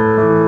you